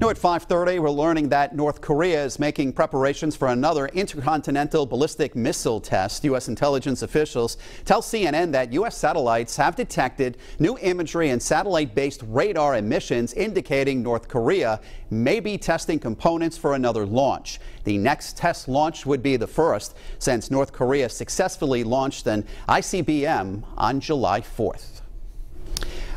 Now at 5:30, we're learning that North Korea is making preparations for another intercontinental ballistic missile test. U.S. intelligence officials tell CNN that U.S. satellites have detected new imagery and satellite-based radar emissions indicating North Korea may be testing components for another launch. The next test launch would be the first since North Korea successfully launched an ICBM on July 4th.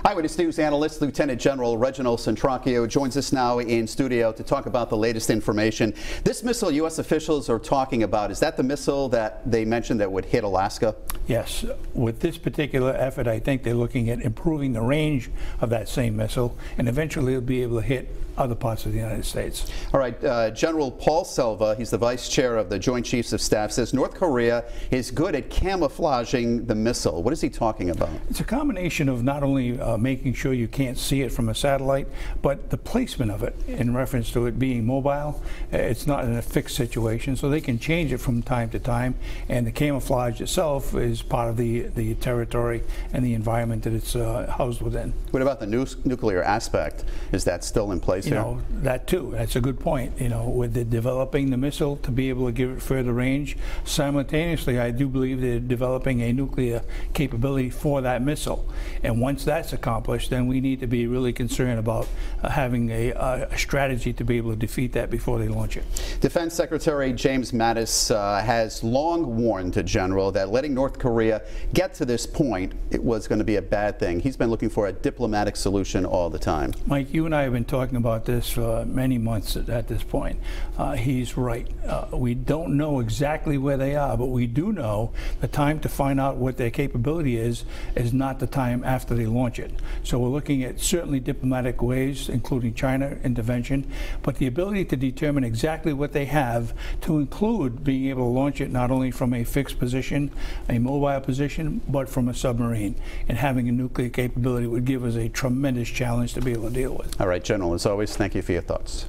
Eyewitness News analyst Lieutenant General Reginald Centracchio joins us now in studio to talk about the latest information. This missile U.S. officials are talking about, is that the missile that they mentioned that would hit Alaska? Yes. With this particular effort, I think they're looking at improving the range of that same missile, and eventually it'll be able to hit other parts of the United States. All right. Uh, General Paul Selva, he's the vice chair of the Joint Chiefs of Staff, says North Korea is good at camouflaging the missile. What is he talking about? It's a combination of not only uh, making sure you can't see it from a satellite, but the placement of it in reference to it being mobile. Uh, it's not in a fixed situation, so they can change it from time to time, and the camouflage itself is part of the, the territory and the environment that it's uh, housed within. What about the nu nuclear aspect? Is that still in place You here? know, that too. That's a good point. You know, with the developing the missile to be able to give it further range, simultaneously, I do believe they're developing a nuclear capability for that missile. And once that's accomplished, then we need to be really concerned about uh, having a, a, strategy to be able to defeat that before they launch it. Defense Secretary James Mattis uh, has long warned to General that letting North Korea get to this point, it was going to be a bad thing. He's been looking for a diplomatic solution all the time. Mike, you and I have been talking about this for many months at, at this point. Uh, he's right. Uh, we don't know exactly where they are, but we do know the time to find out what their capability is is not the time after they launch So we're looking at certainly diplomatic ways, including China intervention, but the ability to determine exactly what they have to include being able to launch it not only from a fixed position, a mobile position, but from a submarine. And having a nuclear capability would give us a tremendous challenge to be able to deal with. All right, General, as always, thank you for your thoughts.